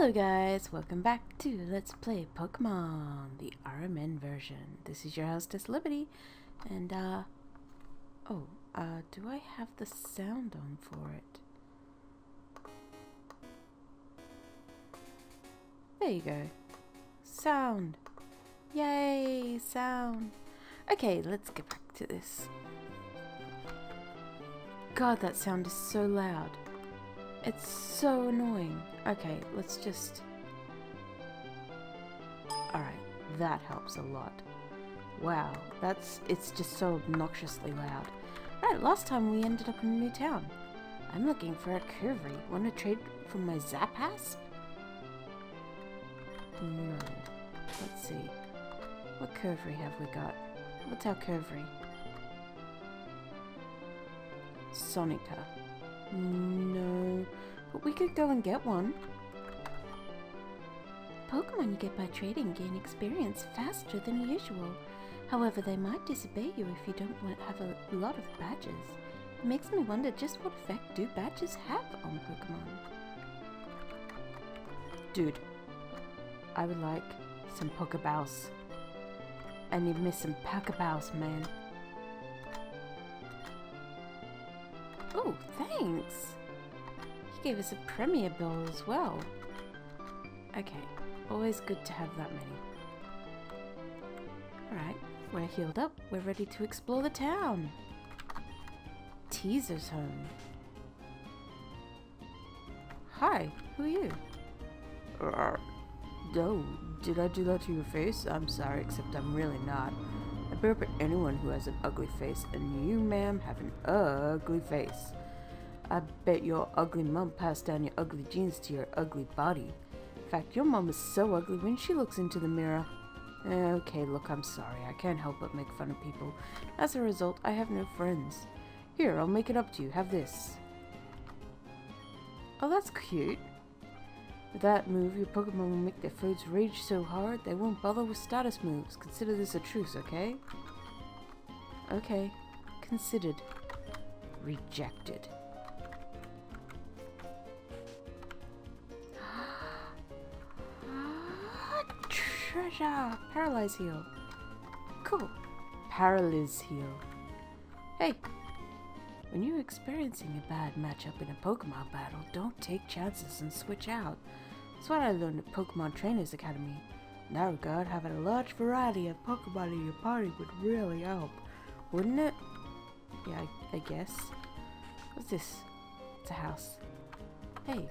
Hello guys, welcome back to Let's Play Pokemon, the RMN version. This is your hostess Liberty, and uh, oh, uh, do I have the sound on for it? There you go. Sound. Yay, sound. Okay, let's get back to this. God, that sound is so loud. It's so annoying. Okay, let's just... Alright, that helps a lot. Wow, that's... it's just so obnoxiously loud. Right, last time we ended up in a new town. I'm looking for a Curvy. Want to trade for my Zappas? No. Hmm, let's see. What Curvy have we got? What's our Curvy? Sonica. No, but we could go and get one. Pokemon you get by trading gain experience faster than usual. However, they might disobey you if you don't want- have a lot of badges. It makes me wonder just what effect do badges have on Pokemon? Dude, I would like some Pokeballs. I need me some Pokeballs, man. Oh, thanks! He gave us a Premier Ball as well. Okay, always good to have that many. Alright, we're healed up. We're ready to explore the town. Teaser's home. Hi, who are you? Uh, no, did I do that to your face? I'm sorry, except I'm really not. I bear up at anyone who has an ugly face, and you, ma'am, have an ugly face. I bet your ugly mom passed down your ugly genes to your ugly body. In fact, your mom is so ugly when she looks into the mirror. Okay, look, I'm sorry. I can't help but make fun of people. As a result, I have no friends. Here, I'll make it up to you. Have this. Oh, that's cute. With that move, your Pokemon will make their foes rage so hard they won't bother with status moves. Consider this a truce, okay? Okay. Considered. Rejected. Treasure! Paralyze heal. Cool. Paralyze heal. Hey! When you're experiencing a bad matchup in a Pokemon battle, don't take chances and switch out. That's what I learned at Pokemon Trainers Academy. In that regard, having a large variety of Pokemon in your party would really help, wouldn't it? Yeah, I, I guess. What's this? It's a house. Hey.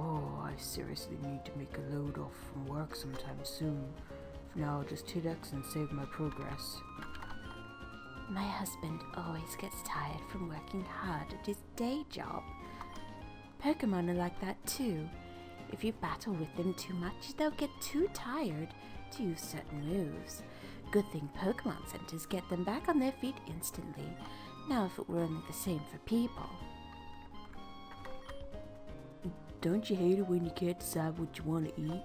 Oh, I seriously need to make a load off from work sometime soon. For now, I'll just 2x and save my progress. My husband always gets tired from working hard at his day job. Pokemon are like that too. If you battle with them too much, they'll get too tired to use certain moves. Good thing Pokemon centers get them back on their feet instantly. Now, if it were only the same for people. Don't you hate it when you can't decide what you want to eat?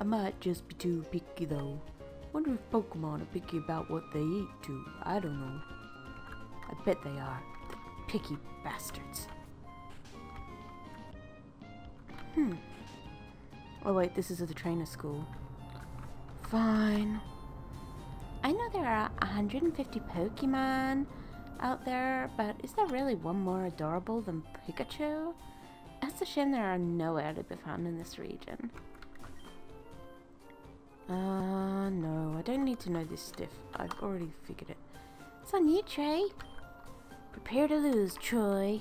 I might just be too picky though. Wonder if Pokemon are picky about what they eat too. I don't know. I bet they are. The picky bastards. Hmm. Oh wait, this is at the trainer school. Fine. I know there are 150 Pokemon out there, but is there really one more adorable than Pikachu? A shame there are no nowhere to be found in this region. Uh, no, I don't need to know this stuff. I've already figured it. It's on you, Trey. Prepare to lose, Troy.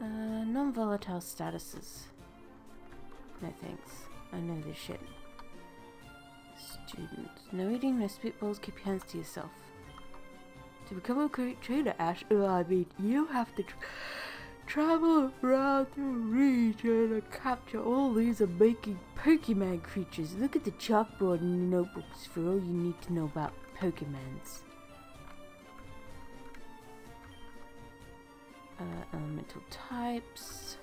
Uh, non-volatile statuses. No thanks. I know this shit. Students. No eating, no spitballs, keep your hands to yourself. To become a great trainer, Ash, uh, I mean, you have to travel around the region and capture all these amazing Pokemon creatures. Look at the chalkboard in the notebooks for all you need to know about Pokemons. Uh, elemental types.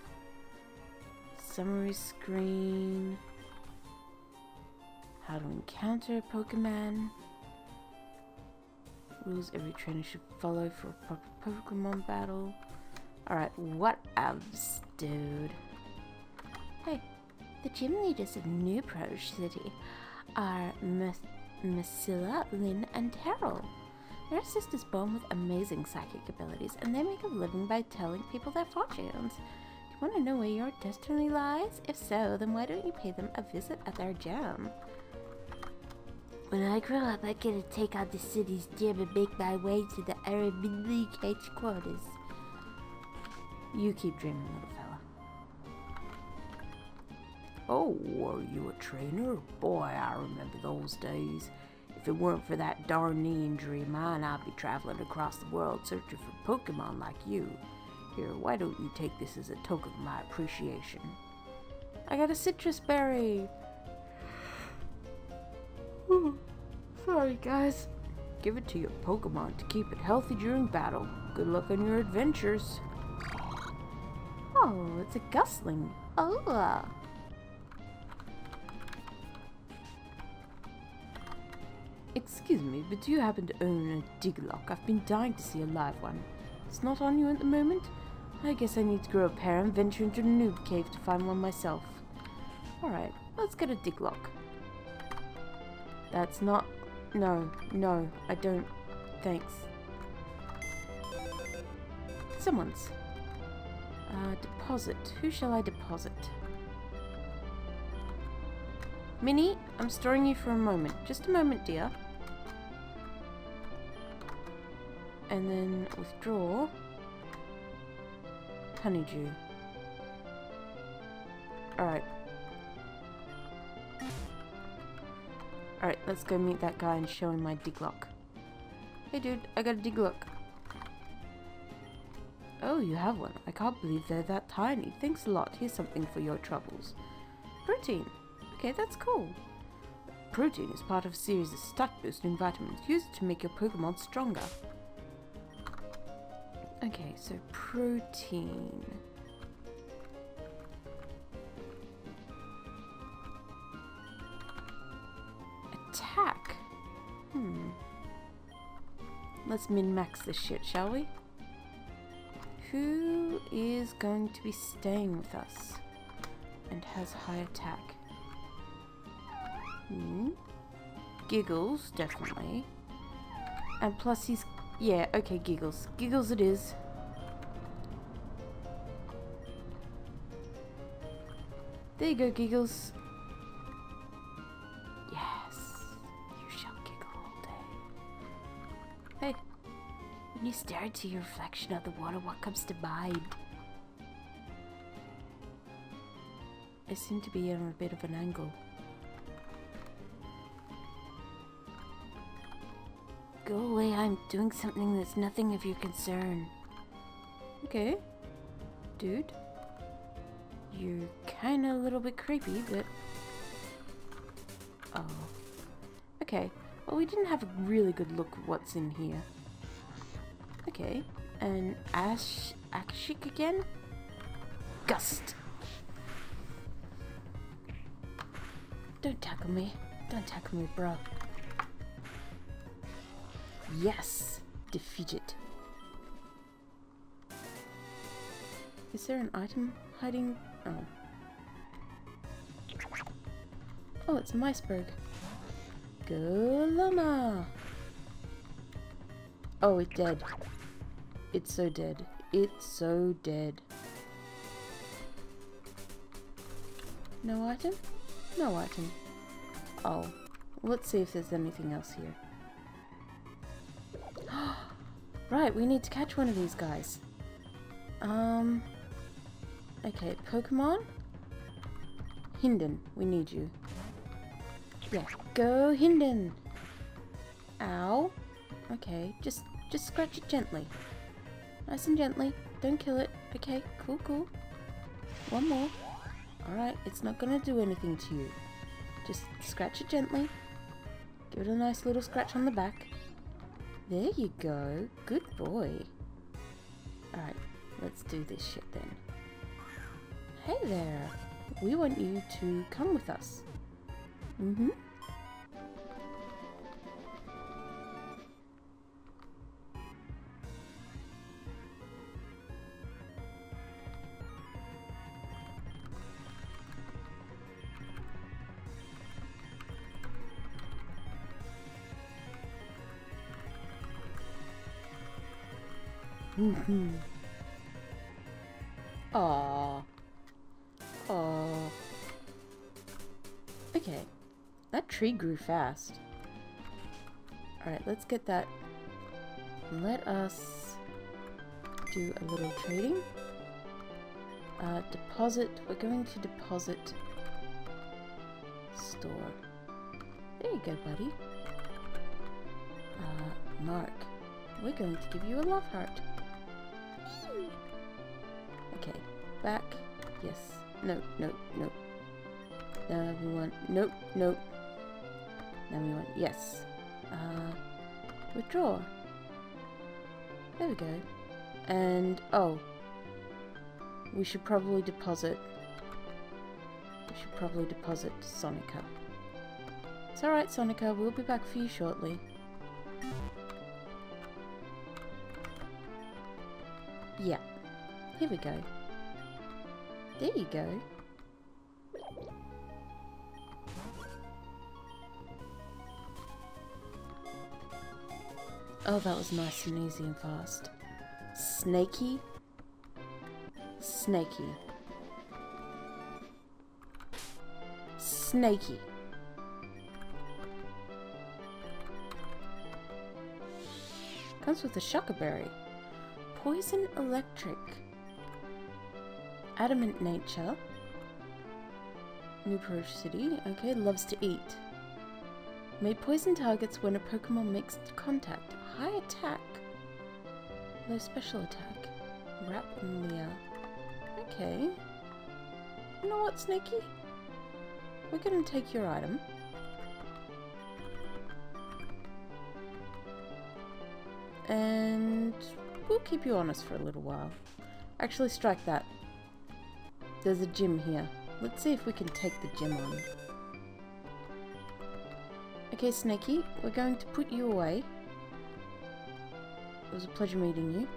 Summary screen. How to encounter Pokemon. Rules every trainer should follow for a proper Pokemon battle. Alright, what else, dude? Hey, the gym leaders of New City are Miss Masilla, Lynn, and Terrell. They're sisters born with amazing psychic abilities, and they make a living by telling people their fortunes. Do you want to know where your destiny lies? If so, then why don't you pay them a visit at their gym? When I grow up, I get to take on the city's gym and make my way to the Arabian League headquarters. You keep dreaming, little fella. Oh, are you a trainer? Boy, I remember those days. If it weren't for that darn knee injury of mine, I'd be traveling across the world searching for Pokemon like you. Here, why don't you take this as a token of my appreciation? I got a Sitrus berry! Sorry, guys. Give it to your Pokemon to keep it healthy during battle. Good luck on your adventures. Oh, it's a Gustling. Oh. Excuse me, but do you happen to own a Diglock? I've been dying to see a live one. It's not on you at the moment? I guess I need to grow a pair and venture into the noob cave to find one myself. Alright, let's get a Diglock. That's not... No, no, I don't... Thanks. Someone's. Uh, deposit. Who shall I deposit? Minnie, I'm storing you for a moment. Just a moment, dear. And then withdraw. Honeydew. Alright. Alright, let's go meet that guy and show him my diglock. Hey dude, I got a diglock. Oh, you have one. I can't believe they're that tiny. Thanks a lot. Here's something for your troubles. Protein. Okay, that's cool. Protein is part of a series of stat boosting vitamins used to make your Pokemon stronger. Okay, so protein. Attack. Hmm. Let's min-max this shit, shall we? Who is going to be staying with us and has high attack? Hmm. Giggles, definitely. And plus he's... Yeah, okay, Giggles. Giggles it is. There you go, Giggles. Stare into your reflection of the water, what comes to mind? I seem to be on a bit of an angle. Go away, I'm doing something that's nothing of your concern. Okay. Dude. You're kinda a little bit creepy, but... Oh. Okay. Well, we didn't have a really good look at what's in here. Okay. And Ash Akshik again? Gust. Don't tackle me. Don't tackle me, bro. Yes! Defeated. Is there an item hiding? Oh. Oh, it's a Miceburg. Goloma! Oh, it's dead. It's so dead. It's so dead. No item? No item. Oh. Let's see if there's anything else here. right, we need to catch one of these guys. Um... Okay, Pokemon? Hinden, we need you. Yeah, go Hinden! Ow. Okay, just just scratch it gently. Nice and gently. Don't kill it. Okay, cool, cool. One more. Alright, it's not gonna do anything to you. Just scratch it gently. Give it a nice little scratch on the back. There you go. Good boy. Alright, let's do this shit then. Hey there. We want you to come with us. Mm-hmm. Aww. Aww. Okay. That tree grew fast. Alright, let's get that. Let us do a little trading. Uh, deposit. We're going to deposit store. There you go, buddy. Uh, Mark. We're going to give you a love heart. Yes. No, no, no. Now we want... Nope, nope. Now we want... Yes. Uh, withdraw. There we go. And... Oh. We should probably deposit... We should probably deposit Sonika. It's alright, Sonika. We'll be back for you shortly. Yeah. Here we go. There you go. Oh, that was nice and easy and fast. Snaky. Snaky. Snaky. Comes with a berry. Poison electric. Adamant nature. New Approach City. Okay, loves to eat. May poison targets when a Pokemon makes contact. High attack. Low special attack. And Leah. Uh, okay. You know what, Snaky? We're gonna take your item. And we'll keep you honest for a little while. Actually, strike that. There's a gym here. Let's see if we can take the gym on. Okay, Snaky, we're going to put you away. It was a pleasure meeting you.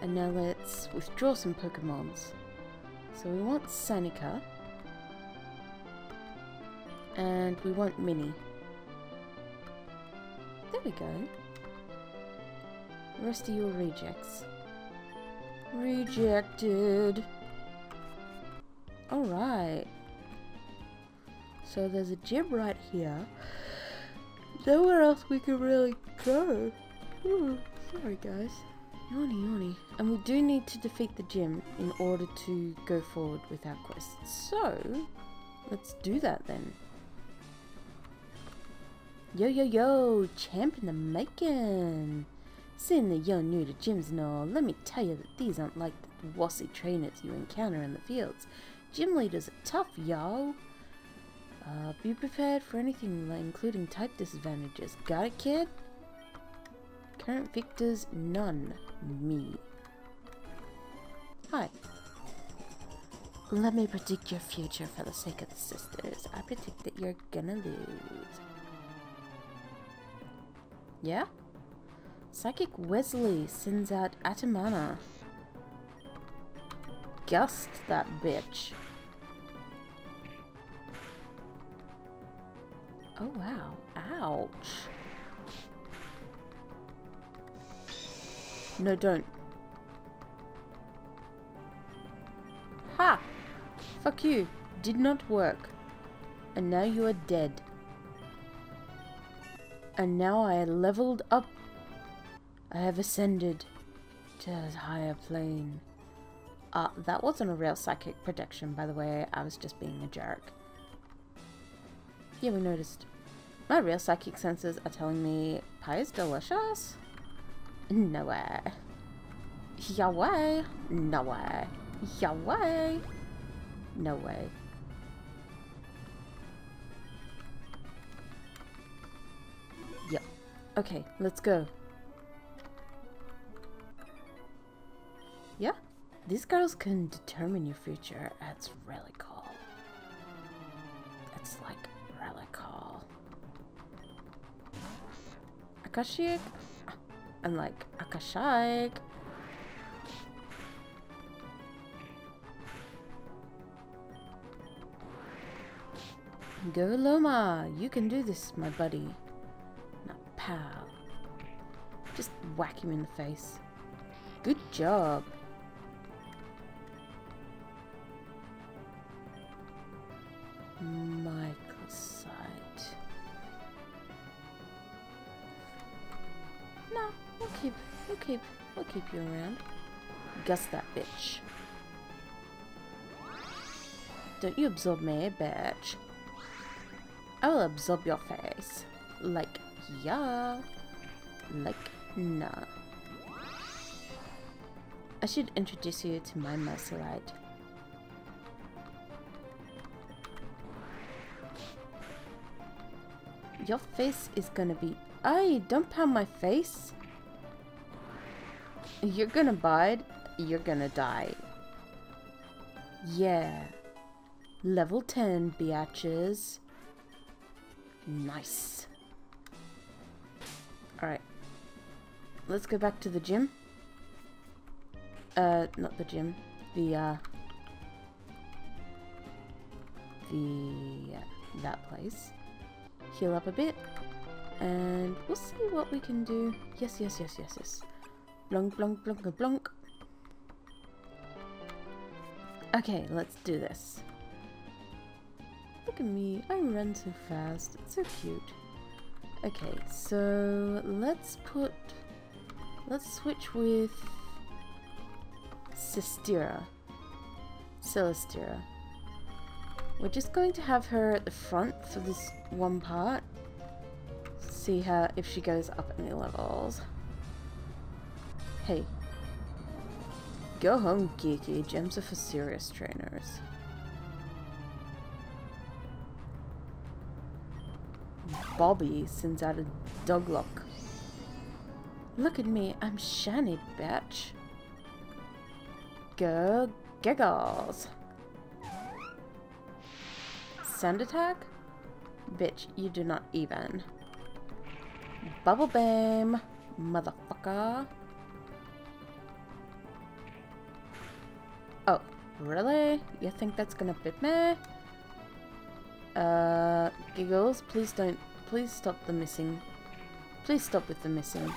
And now let's withdraw some Pokemons. So we want Sanika. And we want Minnie. There we go. The rest of you are rejects. Rejected. Alright. So there's a gym right here. Nowhere else we can really go. Ooh, sorry guys. Yawny yawny. And we do need to defeat the gym in order to go forward with our quest. So, let's do that then. Yo yo yo, champ in the making! Seeing that you're new to gyms and all, let me tell you that these aren't like the wussy trainers you encounter in the fields. Gym leaders are tough, y'all. Uh, be prepared for anything, including type disadvantages. Got it, kid? Current victors, none. Me. Hi. Let me predict your future for the sake of the sisters. I predict that you're gonna lose. Yeah? Psychic Wesley sends out Atamana. Gust that bitch. Oh wow. Ouch. No, don't. Ha! Fuck you. Did not work. And now you are dead. And now I leveled up I have ascended to a higher plane. Uh, that wasn't a real psychic prediction, by the way. I was just being a jerk. Yeah, we noticed. My real psychic senses are telling me pie is delicious? No way. Yahweh. No way. Yahweh. No way. Yep. Okay, let's go. Yeah, these girls can determine your future. That's really cool. That's like really cool. Akashic? I'm like, Akashic. Go Loma, you can do this, my buddy. Now, pal. Just whack him in the face. Good job. Microsite. No, we'll keep, we'll keep, we'll keep you around. Guess that bitch. Don't you absorb me, bitch. I will absorb your face. Like, yeah. Like, nah. I should introduce you to my Mercilite. Your face is gonna be... Ay, don't pound my face. You're gonna bide. You're gonna die. Yeah. Level 10, biatches. Nice. Alright. Let's go back to the gym. Uh, not the gym. The, uh... The... Uh, that place. Heal up a bit. And we'll see what we can do. Yes, yes, yes, yes, yes. Blunk, blunk, blunk, blunk. Okay, let's do this. Look at me, I run so fast. It's so cute. Okay, so let's put... Let's switch with... Sistira. Celestira. We're just going to have her at the front for this one part. See her if she goes up any levels. Hey. Go home, geeky. Gems are for serious trainers. Bobby sends out a dog lock. Look at me, I'm shiny, bitch. Go giggles. Sand attack? Bitch, you do not even. Bubble Beam, motherfucker. Oh, really? You think that's gonna bit me? Uh, Giggles, please don't, please stop the missing. Please stop with the missing.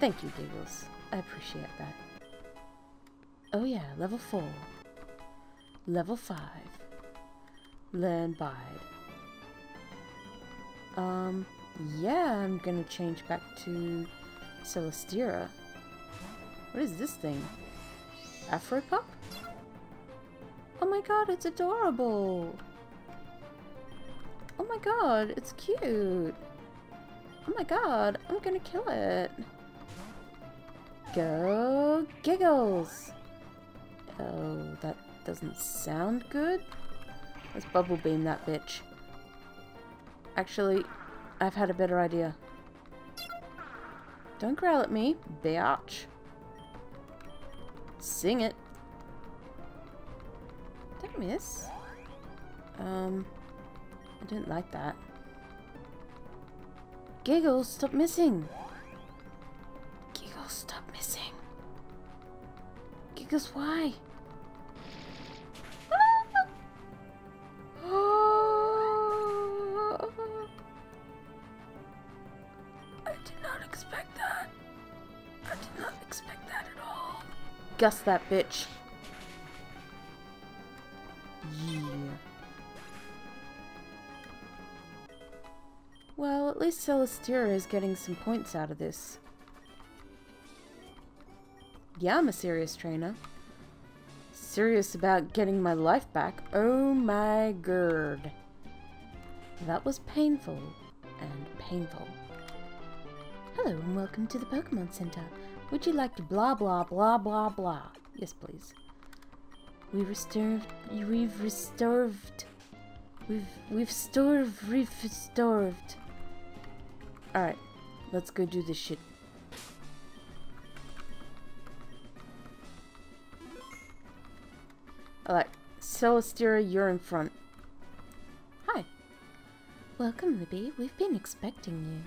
Thank you, Giggles. I appreciate that. Oh yeah, level 4. Level 5. Learn Bide. Um, yeah, I'm gonna change back to Celestira. What is this thing? Afro Pup? Oh my god, it's adorable! Oh my god, it's cute! Oh my god, I'm gonna kill it! Go Giggles! Oh, that doesn't sound good. Let's bubble beam that bitch. Actually, I've had a better idea. Don't growl at me, bitch. Sing it. Don't miss? Um, I didn't like that. Giggles, stop missing. Giggles, stop missing. Giggles, why? Gust that bitch. Yeah. Well, at least Celestira is getting some points out of this. Yeah, I'm a serious trainer. Serious about getting my life back. Oh my god. That was painful. And painful. Hello and welcome to the Pokemon Center. Would you like to blah blah blah blah blah? Yes, please. We've restored. We've restored. We've we've stored. We've restored. All right, let's go do this shit. Alright, Celestira, you're in front. Hi. Welcome, Libby. We've been expecting you.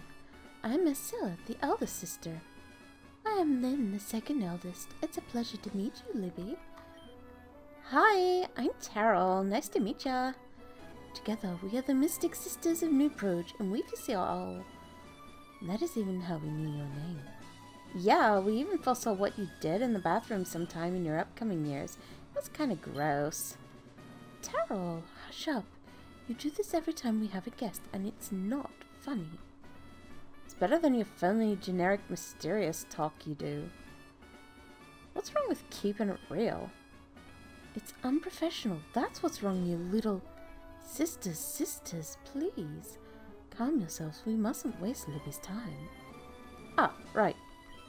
I'm Marcilla, the eldest sister. Am Lynn, the second eldest. It's a pleasure to meet you, Libby. Hi, I'm Terrell. Nice to meet ya. Together, we are the Mystic Sisters of New Proj, and we visit all. That is even how we knew your name. Yeah, we even foresaw what you did in the bathroom sometime in your upcoming years. It was kind of gross. Terrell, hush up. You do this every time we have a guest, and it's not funny. Better than your phony, generic, mysterious talk you do. What's wrong with keeping it real? It's unprofessional. That's what's wrong, you little... Sisters, sisters, please. Calm yourselves. We mustn't waste Libby's time. Ah, right.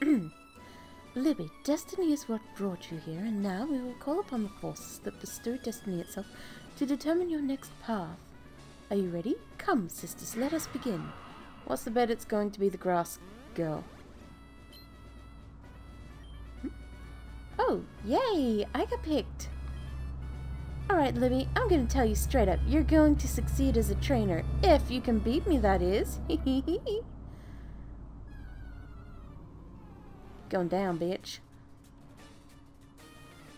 Libby, destiny is what brought you here, and now we will call upon the forces that bestow destiny itself to determine your next path. Are you ready? Come, sisters, let us begin. What's the bet it's going to be the grass girl? Oh, yay! I got picked! Alright, Libby, I'm gonna tell you straight up. You're going to succeed as a trainer. If you can beat me, that is. Hee hee hee going down, bitch.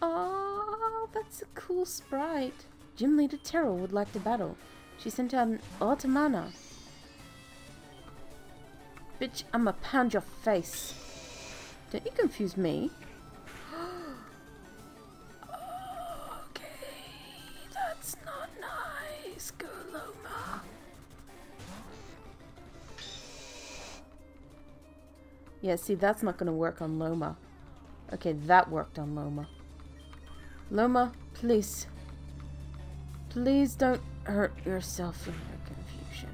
Oh, that's a cool sprite. Gym Leader Terrell would like to battle. She sent out an Automana. Bitch, I'ma pound your face. Don't you confuse me. okay, that's not nice. Yeah, see, that's not to work on Loma. Okay, that worked on Loma. Loma, please. Please don't hurt yourself in your confusion.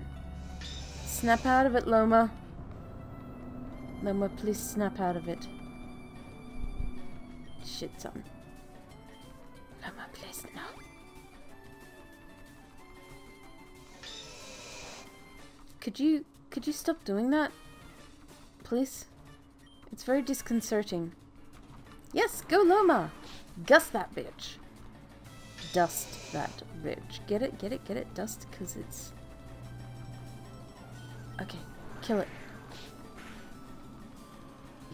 Snap out of it, Loma. Loma, please snap out of it. Shit, son. Loma, please, no. Could you, could you stop doing that? Please? It's very disconcerting. Yes, go Loma! Gust that bitch. Dust that bitch. Get it, get it, get it? Dust, because it's... Okay, kill it.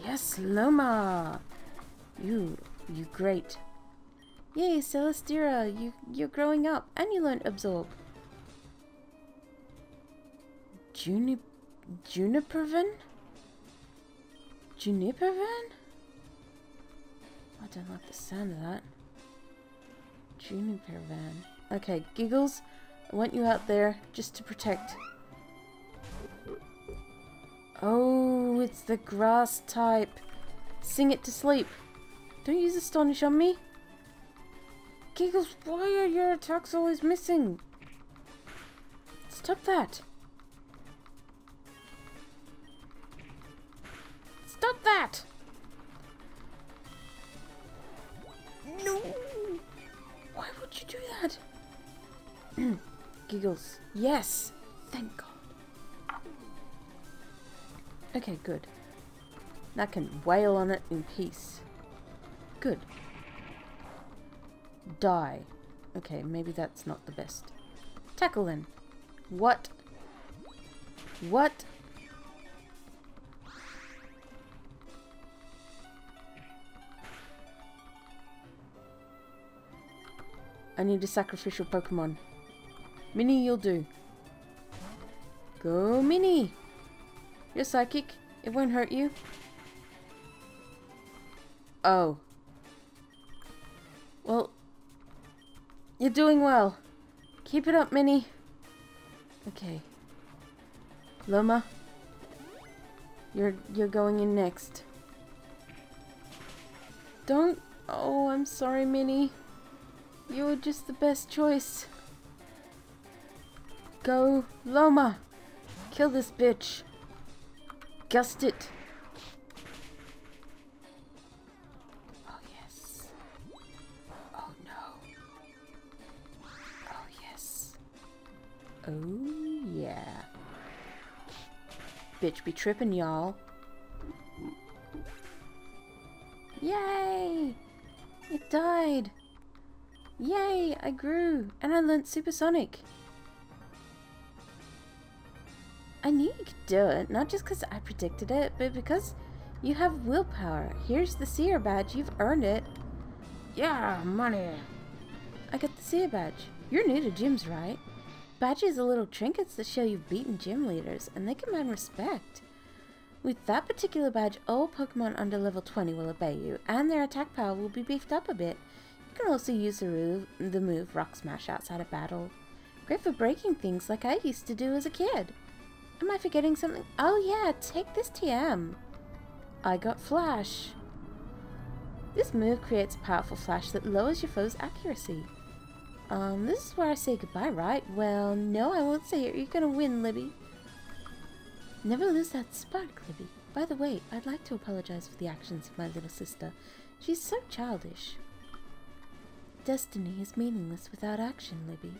Yes, Loma! You, you great. Yay, Celestira, you, you're growing up, and you learned Absorb. Junip... Junipervin? Juniper van? I don't like the sound of that. Juniper van. Okay, Giggles, I want you out there just to protect. Oh, it's the grass type. Sing it to sleep. Don't use Astonish on me. Giggles, why are your attacks always missing? Stop that. Stop that! No! Why would you do that? Giggles. Yes! Thank God. Okay, good. I can wail on it in peace. Good. Die. Okay, maybe that's not the best. Tackle then. What? What I need a sacrificial Pokemon. Mini, you'll do. Go, Minnie! You're psychic. It won't hurt you. Oh. Well, you're doing well. Keep it up, Minnie. Okay. Loma, you're you're going in next. Don't. Oh, I'm sorry, Minnie. You were just the best choice. Go, Loma! Kill this bitch. Gust it. Oh, yes. Oh, no. Oh, yes. Oh, yeah. Bitch be tripping, y'all. Yay! It died! Yay, I grew, and I learnt supersonic. Do it, not just because I predicted it, but because you have willpower. Here's the seer badge, you've earned it. Yeah, money. I got the seer badge. You're new to gyms, right? Badges are little trinkets that show you've beaten gym leaders, and they command respect. With that particular badge, all Pokemon under level 20 will obey you, and their attack power will be beefed up a bit. You can also use the move, the move Rock Smash outside of battle. Great for breaking things like I used to do as a kid. Am I forgetting something? Oh yeah, take this TM. I got Flash. This move creates a powerful flash that lowers your foe's accuracy. Um, this is where I say goodbye, right? Well, no, I won't say it. You're gonna win, Libby. Never lose that spark, Libby. By the way, I'd like to apologize for the actions of my little sister. She's so childish. Destiny is meaningless without action, Libby.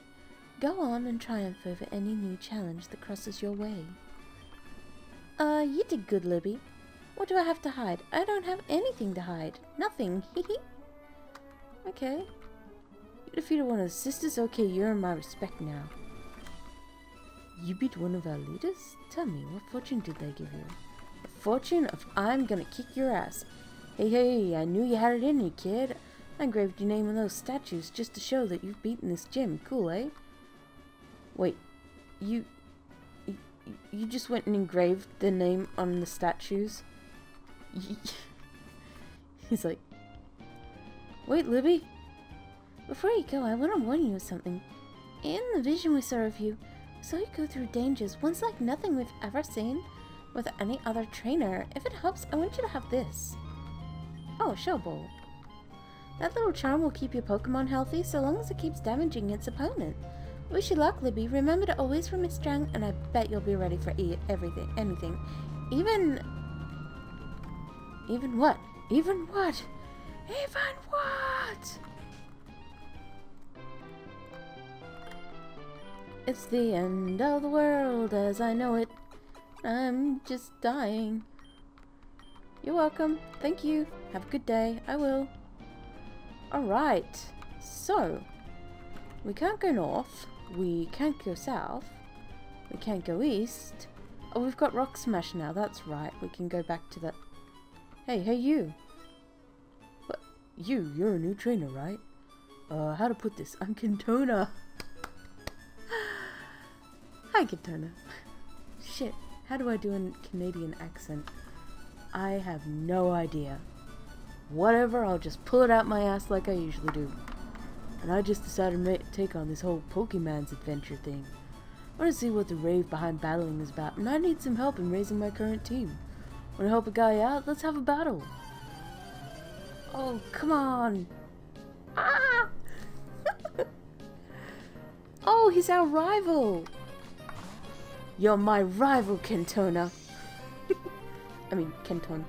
Go on and triumph over any new challenge that crosses your way. Uh, you did good, Libby. What do I have to hide? I don't have anything to hide. Nothing. Hee Okay. You defeated one of the sisters? Okay, you're in my respect now. You beat one of our leaders? Tell me, what fortune did they give you? A fortune of I'm gonna kick your ass. Hey, hey, I knew you had it in you, kid. I engraved your name on those statues just to show that you've beaten this gym. Cool, eh? Wait, you, you, just went and engraved the name on the statues? He's like, wait, Libby. Before you go, I want to warn you of something. In the vision we saw of you, we saw you go through dangers once like nothing we've ever seen with any other trainer. If it helps, I want you to have this. Oh, Shell Bell. That little charm will keep your Pokemon healthy so long as it keeps damaging its opponent. Wish you luck, Libby. Remember to always remain strong, and I bet you'll be ready for e everything, anything. Even... Even what? Even what? Even what? It's the end of the world as I know it. I'm just dying. You're welcome. Thank you. Have a good day. I will. Alright. So, we can't go north. We can't go south. We can't go east. Oh, we've got Rock Smash now. That's right. We can go back to the... Hey, hey, you. What? You, you're a new trainer, right? Uh, how to put this? I'm Kintona. Hi, Katona. Shit, how do I do a Canadian accent? I have no idea. Whatever, I'll just pull it out my ass like I usually do. And I just decided to take on this whole Pokemon's adventure thing. I want to see what the rave behind battling is about, and I need some help in raising my current team. Want to help a guy out? Let's have a battle. Oh, come on. Ah! oh, he's our rival. You're my rival, Kentona. I mean, Kenton.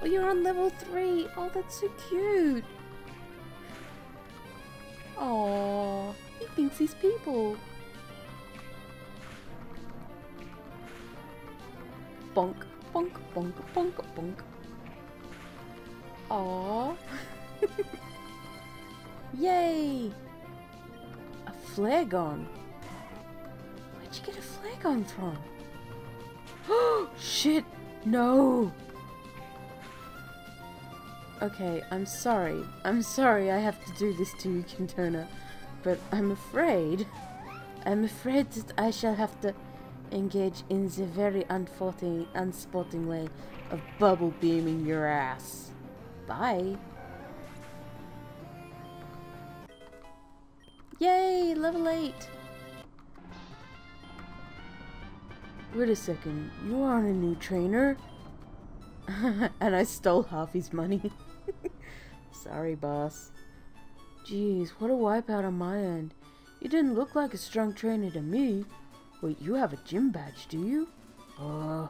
Oh, you're on level 3. Oh, that's so cute. Oh, he thinks he's people. Bonk, bonk, bonk, bonk, bonk. Aww. Yay! A flare gun. Where'd you get a flare gun from? Oh, shit! No! Okay, I'm sorry. I'm sorry I have to do this to you, Kintona. But I'm afraid... I'm afraid that I shall have to engage in the very unsporting, unsporting way of bubble beaming your ass. Bye. Yay! Level 8! Wait a second, you aren't a new trainer? and I stole half his money. Sorry, boss. Jeez, what a wipeout on my end. You didn't look like a strong trainer to me. Wait, you have a gym badge, do you? Uh,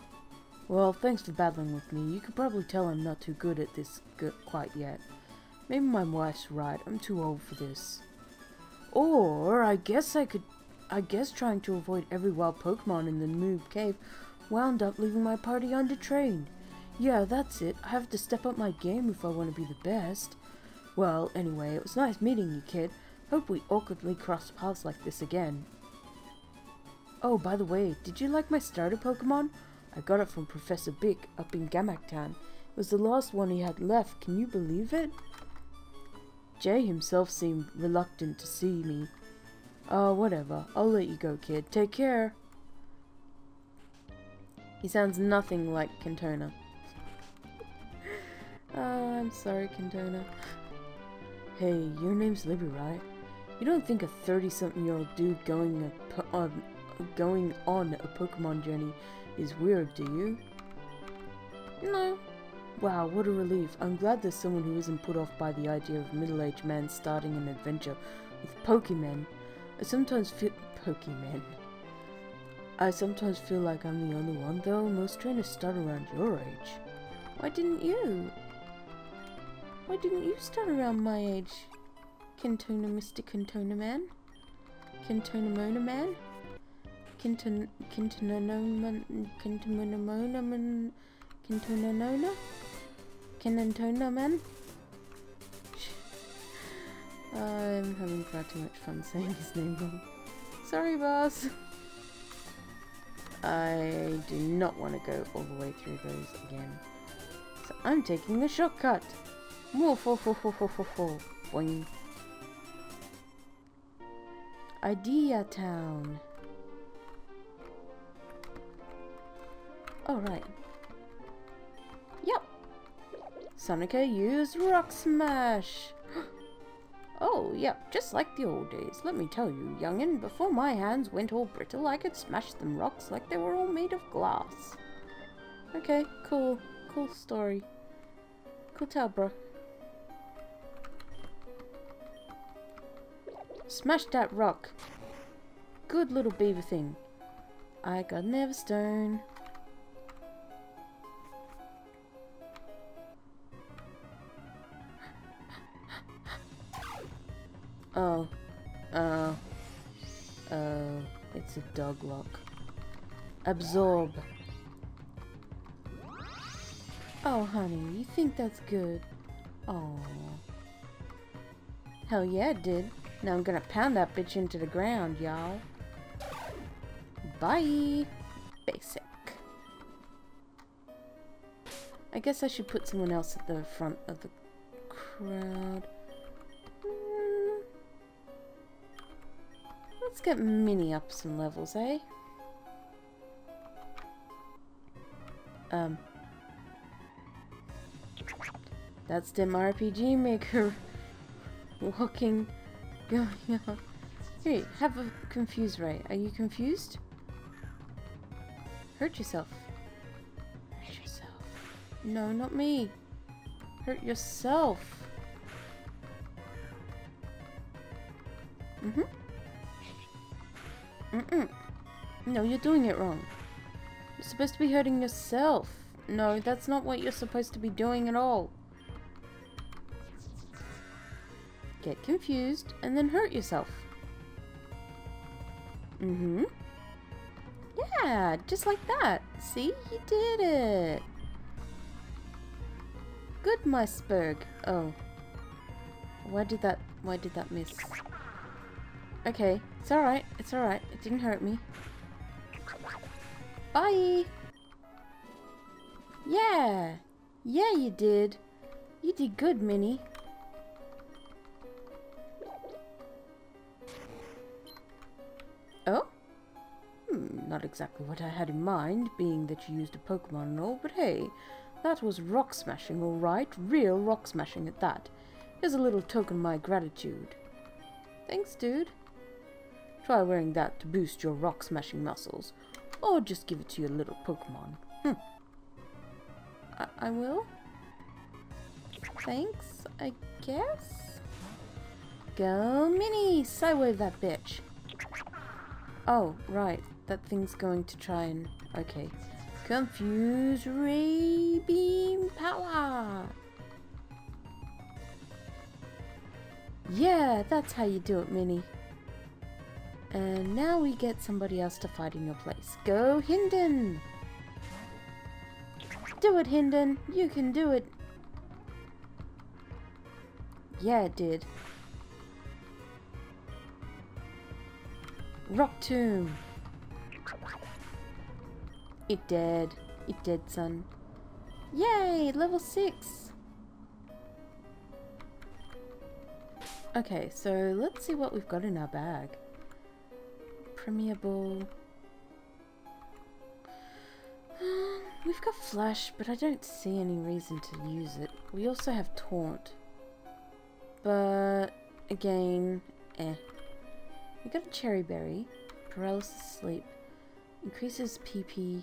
well, thanks for battling with me. You could probably tell I'm not too good at this quite yet. Maybe my wife's right. I'm too old for this. Or, I guess I could... I guess trying to avoid every wild Pokemon in the Noob Cave wound up leaving my party undertrained. Yeah, that's it. I have to step up my game if I want to be the best. Well, anyway, it was nice meeting you, kid. Hope we awkwardly cross paths like this again. Oh, by the way, did you like my starter Pokemon? I got it from Professor Bick up in Gamak Town. It was the last one he had left, can you believe it? Jay himself seemed reluctant to see me. Oh, whatever. I'll let you go, kid. Take care. He sounds nothing like Kantona. I'm sorry, Kantona. Hey, your name's Libby, right? You don't think a 30-something-year-old dude going a uh, going on a Pokemon journey is weird, do you? No. Wow, what a relief. I'm glad there's someone who isn't put off by the idea of a middle-aged men starting an adventure with Pokemon. I sometimes feel... Pokemon. I sometimes feel like I'm the only one, though. Most trainers start around your age. Why didn't you? Why didn't you start around my age? Kintona Mr. Kintona Man? Kintona Mona Man? Kinton Kintonona Kintonona Man Kintonona Kinantona Man? I'm having far too much fun saying his name wrong. Sorry, boss. I do not want to go all the way through those again. So I'm taking the shortcut. Woof, woof, woof, woof, woof, woof, Boing. Idea Town. Alright. Yep. Sonica used Rock Smash. oh, yep, just like the old days. Let me tell you, youngin', before my hands went all brittle, I could smash them rocks like they were all made of glass. Okay, cool. Cool story. Cool tale, bro. Smash that rock. Good little beaver thing. I got an Everstone. Oh. Oh. Oh. It's a dog lock. Absorb. Oh, honey, you think that's good? Oh. Hell yeah, it did. Now I'm gonna pound that bitch into the ground, y'all. Bye! Basic. I guess I should put someone else at the front of the crowd. Mm. Let's get Minnie up some levels, eh? Um. That's the RPG maker walking on. Have a confused ray. Are you confused? Hurt yourself. Hurt yourself. No, not me. Hurt yourself. Mm-hmm. Mm-mm. No, you're doing it wrong. You're supposed to be hurting yourself. No, that's not what you're supposed to be doing at all. Get confused, and then hurt yourself. Mm-hmm. Yeah, just like that. See? You did it. Good, Musberg. Oh. Why did that, why did that miss? Okay, it's alright, it's alright. It didn't hurt me. Bye! Yeah! Yeah, you did. You did good, Minnie. Not exactly what I had in mind, being that you used a Pokemon and all, but hey, that was rock smashing, alright. Real rock smashing at that. Here's a little token my gratitude. Thanks, dude. Try wearing that to boost your rock smashing muscles, or just give it to your little Pokemon. Hm. I, I will? Thanks, I guess? Go, Minnie! Sidewave that bitch! Oh, right. That thing's going to try and... Okay. Confuse Ray Beam Power! Yeah, that's how you do it, Minnie. And now we get somebody else to fight in your place. Go, Hinden! Do it, Hinden! You can do it! Yeah, it did. Rock Tomb! It did. It did, son. Yay! Level 6! Okay, so let's see what we've got in our bag. Premier Ball. we've got Flash, but I don't see any reason to use it. We also have Taunt. But, again, eh. We got a Cheri Berry, Paralysis Sleep, increases PP,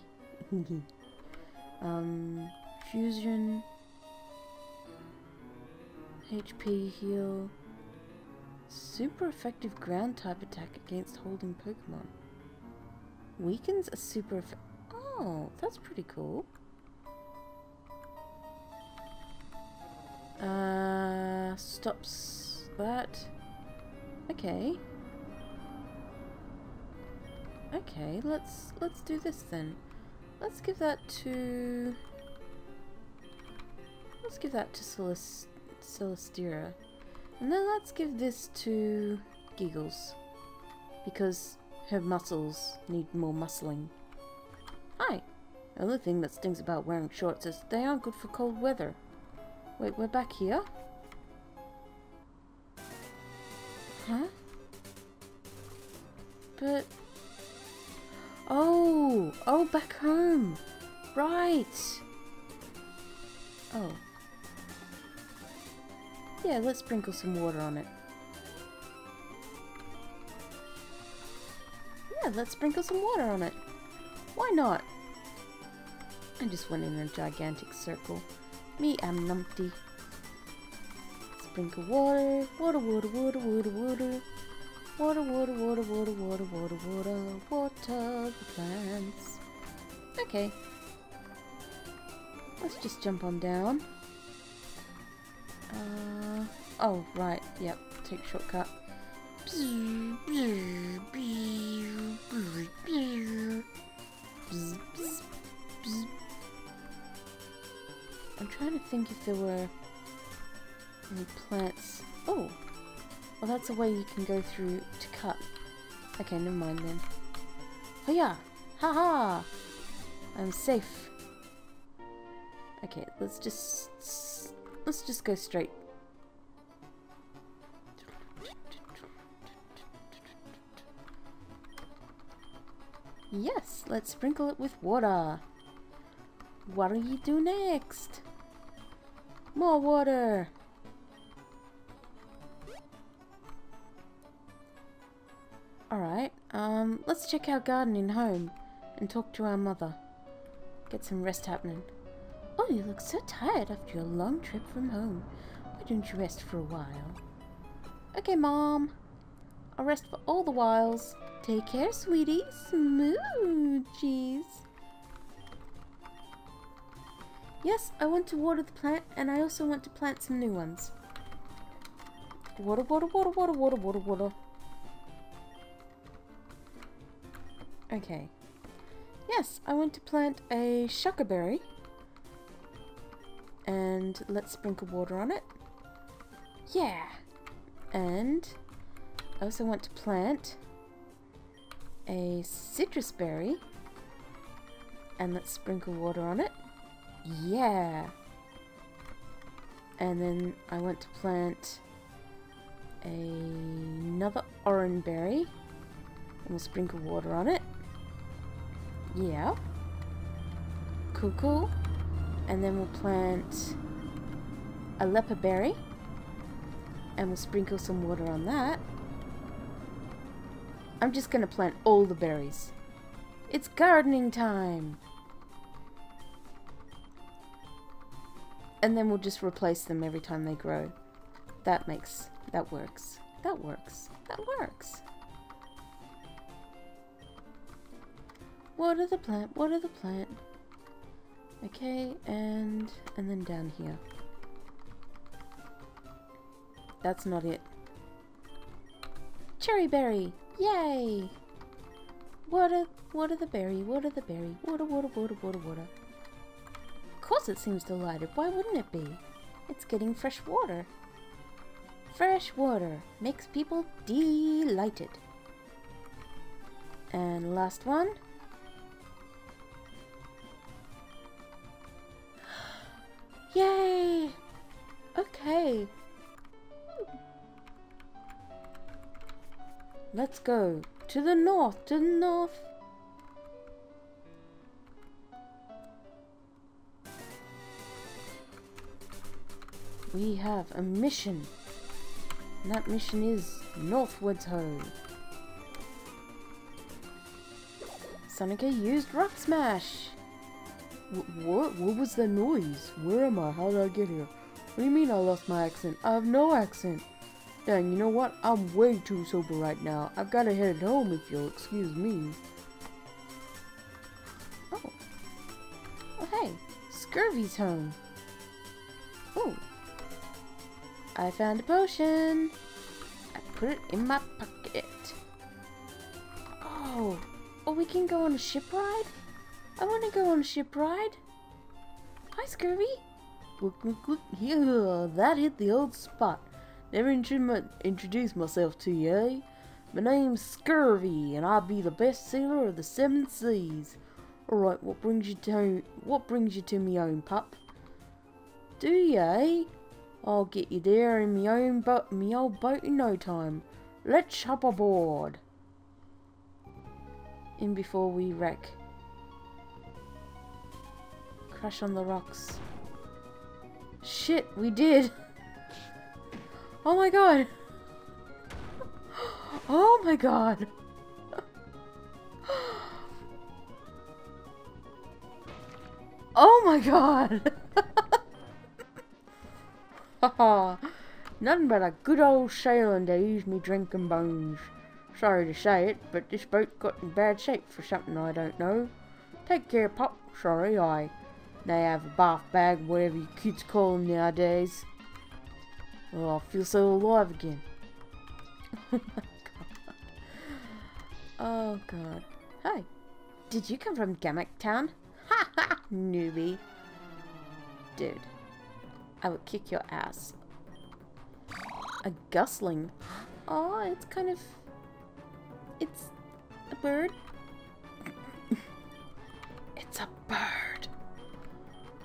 um, Fusion, HP heal, super effective ground type attack against holding Pokemon. Weakens a super effective. Oh, that's pretty cool. Uh, stops that. Okay. Okay, let's let's do this then. Let's give that to. Let's give that to Celest Celesteera, and then let's give this to Giggles, because her muscles need more muscling. Hi. The only thing that stings about wearing shorts is they aren't good for cold weather. Wait, we're back here? Huh? But... Oh! Oh, back home! Right! Oh. Yeah, let's sprinkle some water on it. Yeah, let's sprinkle some water on it. Why not? I just went in a gigantic circle. Me am numpty. Sprinkle water, water, water, water, water, water. Water, water, water, water, water, water, water, water the plants. Okay. Let's just jump on down. Uh, oh, right, yep, take shortcut. I'm trying to think if there were any plants. Oh! Well, that's a way you can go through to cut. Okay, never mind then. Oh yeah! Haha! I'm safe. Okay, let's just... Let's just go straight. Yes, let's sprinkle it with water. What do you do next? More water! Alright, um, let's check our gardening home and talk to our mother. Get some rest happening. Oh, you look so tired after your long trip from home. Why don't you rest for a while? Okay, Mom. I'll rest for all the whiles. Take care, sweetie. Smoochies. Yes, I want to water the plant, and I also want to plant some new ones. Water, water, water, water, water, water, water. Okay. Yes, I want to plant a berry, And let's sprinkle water on it. Yeah! And I also want to plant a Sitrus berry. And let's sprinkle water on it. Yeah! And then I want to plant another orange berry. And we'll sprinkle water on it. Yeah. Cool. And then we'll plant a Leppa berry. And we'll sprinkle some water on that. I'm just gonna plant all the berries. It's gardening time! And then we'll just replace them every time they grow. That makes... that works. That works. That works. Water the plant, water the plant. Okay, and... and then down here. That's not it. Cheri berry! Yay! Water, water the berry, water the berry, water, water, water, water, water. Of course it seems delighted, why wouldn't it be? It's getting fresh water. Fresh water makes people delighted. And last one. Yay! Okay. Let's go to the north, to the north. We have a mission. And that mission is northwards home. Sonica used Rock Smash. What? What was that noise? Where am I? How did I get here? What do you mean I lost my accent? I have no accent. Dang, you know what? I'm way too sober right now. I've got to head home if you'll excuse me. Oh. Oh, hey. Scurvy's home. Oh. I found a potion. I put it in my pocket. Oh. Oh, we can go on a ship ride? I want to go on a ship ride. Hi, Scurvy. Yeah, that hit the old spot. Never introduced myself to you, eh? My name's Scurvy, and I'll be the best sailor of the seven seas. Alright, what brings you to what brings you to me own pup? Do you, eh? I'll get you there in me own boat me old boat in no time. Let's hop aboard. In before we wreck. Crash on the rocks. Shit, we did! Oh my god! Oh my god! Oh my god! Haha! Nothing but a good old sailing ease me drinking bones. Sorry to say it, but this boat got in bad shape for something I don't know. Take care, Pop. Sorry, I... They have a bath bag, whatever you kids call them nowadays. Oh, I feel so alive again. Oh my god. Oh god. Hi. Did you come from Gamak Town? Ha ha! Newbie. Dude. I would kick your ass. A gusling. Oh, it's kind of... It's a bird.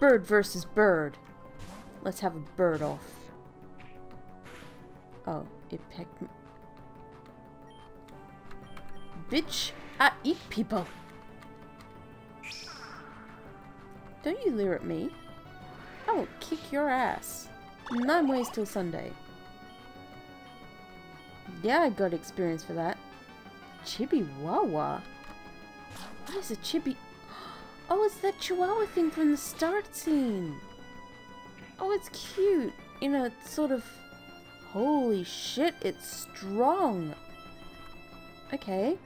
Bird versus bird. Let's have a bird off. Oh, it pecked me. Bitch, I eat people. Don't you leer at me. I will kick your ass. Nine ways till Sunday. Yeah, I got experience for that. Chibi Wawa. What is a Chibi... Oh, it's that Chihuahua thing from the start scene. Oh, it's cute. In a sort of... Holy shit, it's strong. Okay.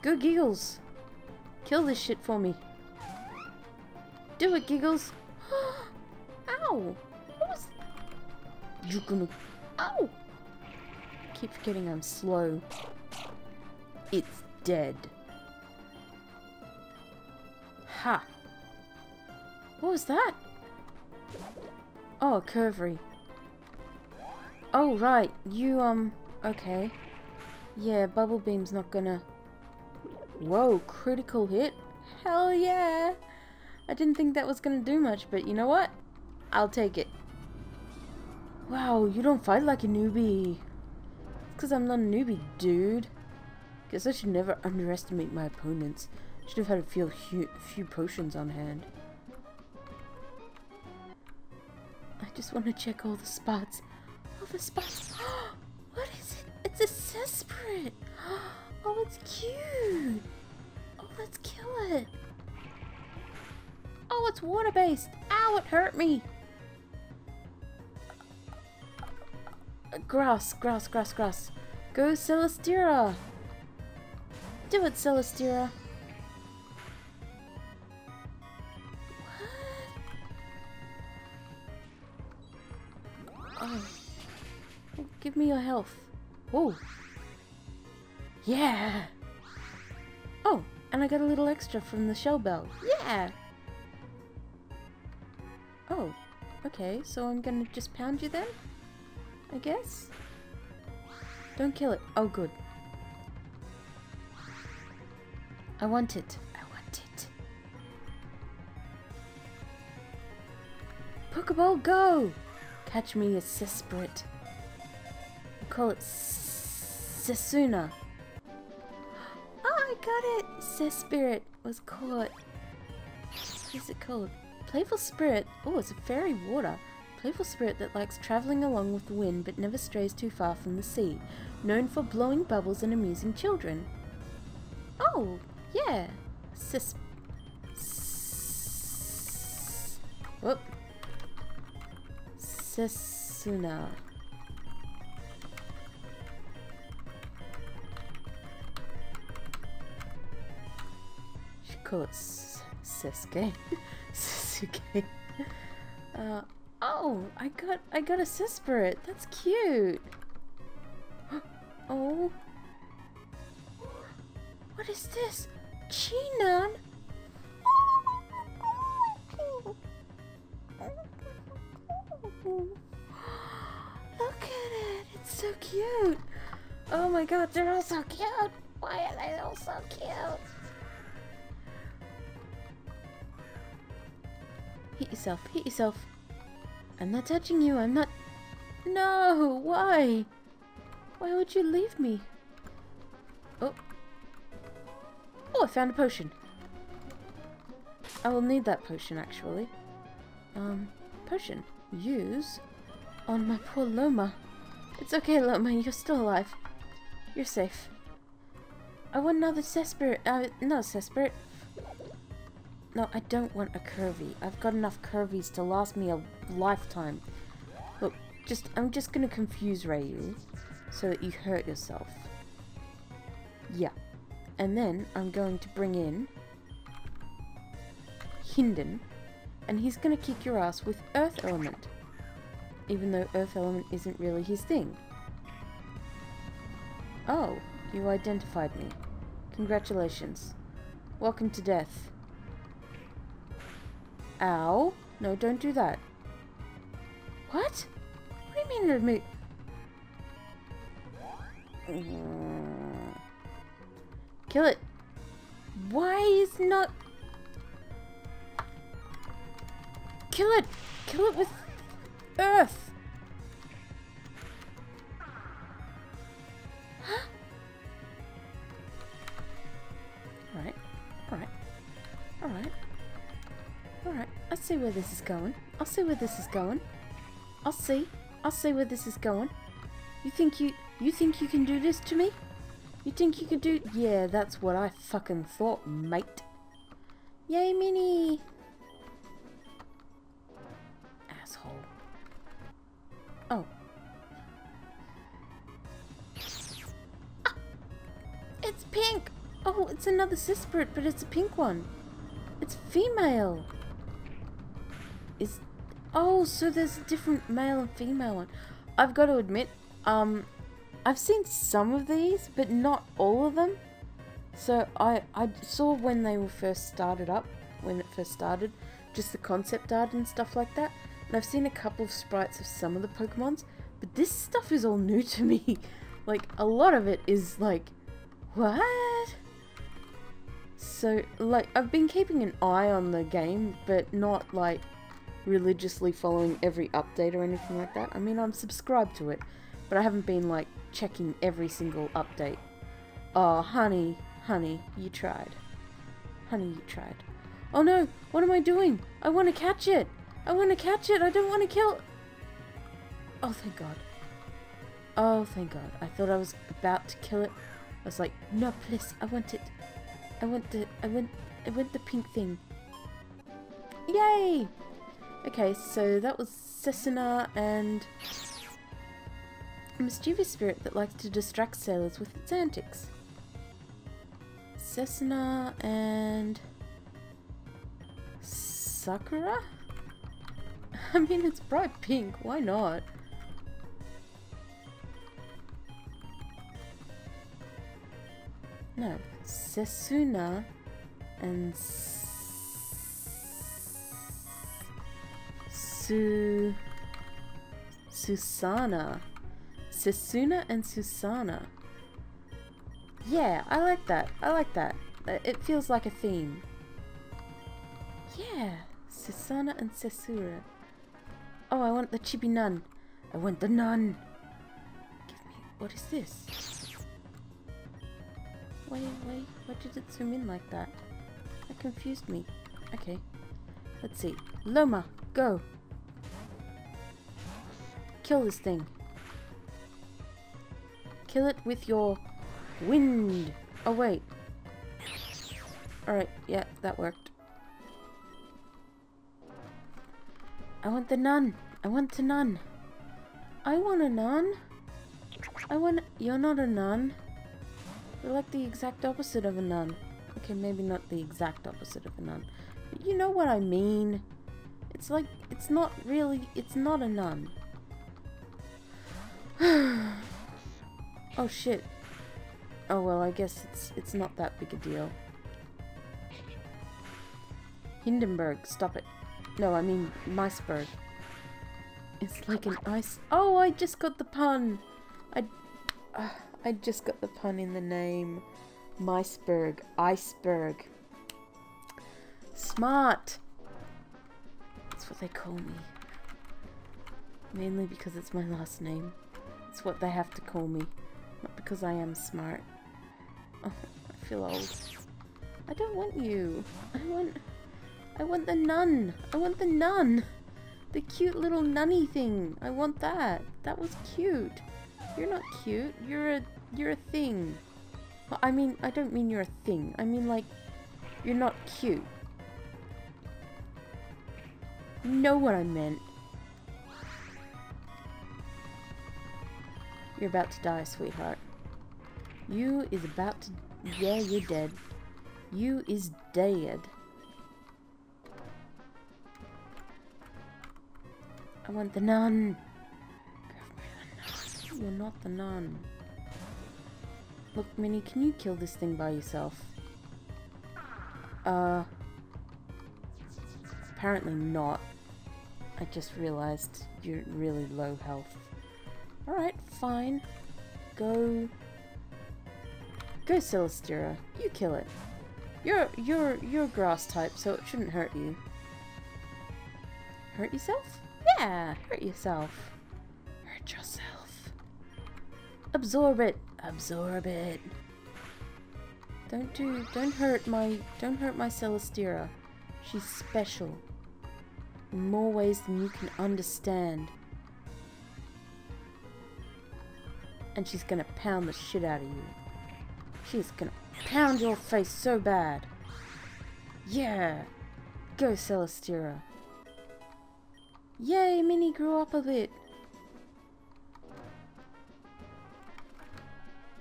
Good giggles. Kill this shit for me. Do it, Giggles. Ow! What was... You're gonna... Ow! keep forgetting I'm um, slow. It's dead. Ha! What was that? Oh, a curvery. Oh, right. You, um... Okay. Yeah, Bubble Beam's not gonna... Whoa, critical hit? Hell yeah! I didn't think that was gonna do much, but you know what? I'll take it. Wow, you don't fight like a newbie. It's because I'm not a newbie, dude. Guess I should never underestimate my opponents. Should have had a few, few potions on hand. I just want to check all the spots. All the spots. what is it? It's a Cesprit. Oh, it's cute. Oh, let's kill it. Oh, it's water-based. Ow, it hurt me. Grass, grass, grass, grass. Go Celesteera. Do it, Celesteera. Me your health. Oh. Yeah. Oh, and I got a little extra from the shell bell. Yeah. Oh, okay, so I'm gonna just pound you then? I guess? Don't kill it. Oh, good. I want it. I want it. Pokeball, go! Catch me a Cesprit. Call it Sesuna. Oh, I got it! Cespirit was caught. What is it called? Playful Spirit. Oh, it's a fairy water. Playful spirit that likes traveling along with the wind but never strays too far from the sea. Known for blowing bubbles and amusing children. Oh, yeah. Sis. Whoop. Sesuna. Call it S- Sesuke. Sasuke. Uh, oh, I got I got a Sispirit. That's cute. Oh. What is this? Chinan? Look at it. It's so cute. Oh my god, they're all so cute. Why are they all so cute? Hit yourself. Hit yourself. I'm not touching you. I'm not. No. Why? Why would you leave me? Oh. Oh, I found a potion. I will need that potion, actually. Um, potion. Use on my poor Loma. It's okay, Loma. You're still alive. You're safe. I want another Cesspirit. Uh, no, Cesspirit. No, I don't want a curvy. I've got enough curvies to last me a lifetime. Look, just I'm just gonna confuse Rayu so that you hurt yourself. Yeah. And then I'm going to bring in Hinden, and he's gonna kick your ass with Earth Element. Even though Earth Element isn't really his thing. Oh, you identified me. Congratulations. Welcome to death. Ow. No, don't do that. What? What do you mean. Kill it. Why is not... Kill it. Kill it with earth. See where this is going. I'll see where this is going. I'll see. I'll see where this is going. You think you you think you can do this to me? You think you could do Yeah, that's what I fucking thought, mate. Yay, Minnie! Asshole. Oh. Ah! It's pink! Oh, it's another Sispirit, but it's a pink one. It's female. Is Oh, so there's a different male and female one. I've got to admit, um, I've seen some of these, but not all of them. So I, I saw when they were first started up, when it first started, just the concept art and stuff like that. And I've seen a couple of sprites of some of the Pokemons, but this stuff is all new to me. like, a lot of it is like, what? So, like, I've been keeping an eye on the game, but not like religiously following every update or anything like that. I mean, I'm subscribed to it, but I haven't been like checking every single update. Oh, honey, honey, you tried. Honey, you tried. Oh no, what am I doing? I want to catch it. I want to catch it. I don't want to kill. Oh, thank God. Oh, thank God. I thought I was about to kill it. I was like, no, please, I want it. I want the, I want, I want the pink thing. Yay! Okay, so that was Sesuna and a mischievous spirit that likes to distract sailors with its antics. Sesuna and Sakura? I mean, it's bright pink, why not? No, Sesuna and Su... Susana. Sesuna and Susana. Yeah, I like that. I like that. Uh, It feels like a theme. Yeah, Susana and Sesura. Oh, I want the chibi nun. I want the nun. Give me. What is this? Wait, wait. Why did it zoom in like that? That confused me. Okay. Let's see. Loma, go. Kill this thing. Kill it with your wind. Oh, wait. Alright, yeah, that worked. I want the nun. I want the nun. I want a nun. I want... You're not a nun. You're like the exact opposite of a nun. Okay, maybe not the exact opposite of a nun. But you know what I mean. It's like... It's not really... It's not a nun. oh shit. Oh well, I guess it's it's not that big a deal. Hindenburg, stop it. No, I mean Meisberg. It's like an ice. Oh, I just got the pun. I, uh, I just got the pun in the name. Meisberg, iceberg. Smart. That's what they call me. Mainly because it's my last name. It's what they have to call me. Not because I am smart. Oh, I feel old. I don't want you. I want... I want the nun. I want the nun. The cute little nunny thing. I want that. That was cute. You're not cute. You're a you're a thing. I mean, I don't mean you're a thing. I mean like you're not cute. Know what I meant. You're about to die, sweetheart. You is about to... Yeah, you're dead. You is dead. I want the nun. You're not the nun. Look, Minnie, can you kill this thing by yourself? Uh... Apparently not. I just realized you're really low health. Alright, fine. Go... Go Celesteera. You kill it. You're, you're, you're grass type, so it shouldn't hurt you. Hurt yourself? Yeah, hurt yourself. Hurt yourself. Absorb it. Absorb it. Don't do, don't hurt my, don't hurt my Celesteera. She's special. In more ways than you can understand. And she's gonna pound the shit out of you. She's gonna pound your face so bad. Yeah! Go Celesteera. Yay, Minnie grew up a bit.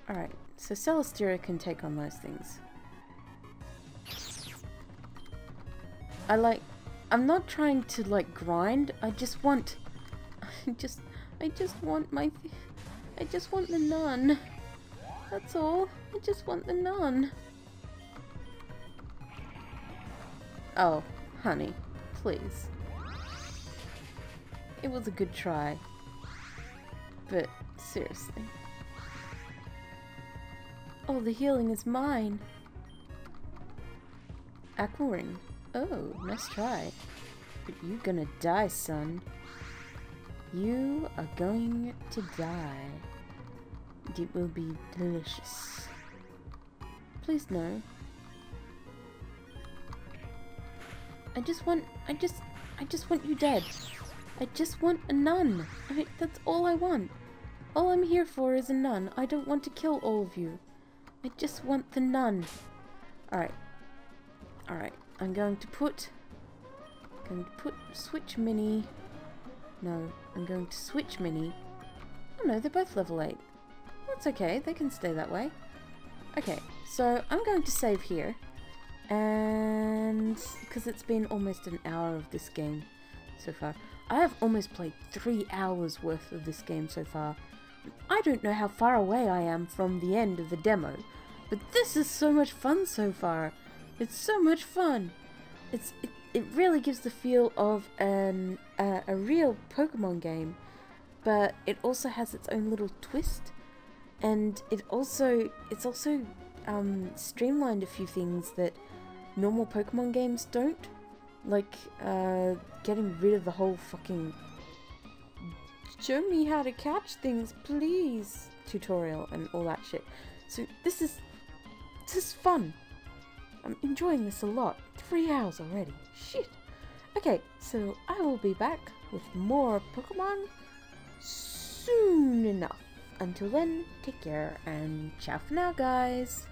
Alright, so Celesteera can take on those things. I like... I'm not trying to, like, grind. I just want... I just... I just want my... I just want the nun. That's all. I just want the nun. Oh, honey. Please. It was a good try. But, seriously. Oh, the healing is mine. Aqua ring. Oh, nice try. But you gonna die, son. You are going to die. It will be delicious. Please no. I just want, I just, I just want you dead. I just want a nun. I, mean, that's all I want. All I'm here for is a nun. I don't want to kill all of you. I just want the nun. Alright. Alright. I'm going to put... I'm Going to put... Switch Mini... No. I'm going to switch Minnie. Oh no, they're both level 8. That's okay. They can stay that way. Okay. So, I'm going to save here. And... Because it's been almost an hour of this game so far. I have almost played three hours worth of this game so far. I don't know how far away I am from the end of the demo, but this is so much fun so far. It's so much fun. It's it, it really gives the feel of an uh, a real Pokemon game, but it also has its own little twist, and it also it's also um, streamlined a few things that normal Pokemon games don't like uh, getting rid of the whole fucking show me how to catch things please tutorial and all that shit. So this is this is fun. I'm enjoying this a lot. Three hours already shit okay so I will be back with more Pokemon soon enough. Until then, take care and ciao for now, guys.